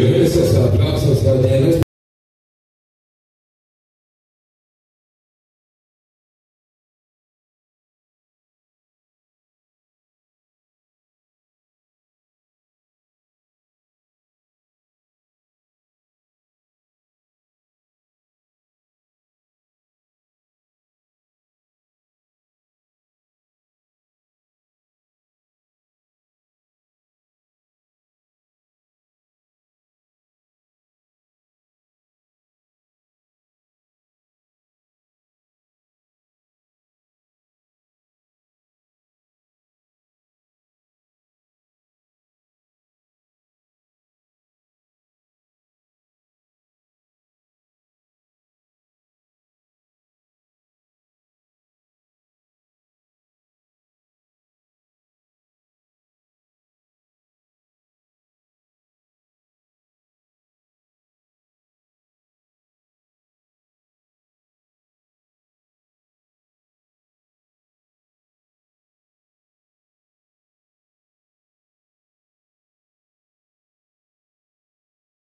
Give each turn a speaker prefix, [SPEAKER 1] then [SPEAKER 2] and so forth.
[SPEAKER 1] ir visas antrosios vadelės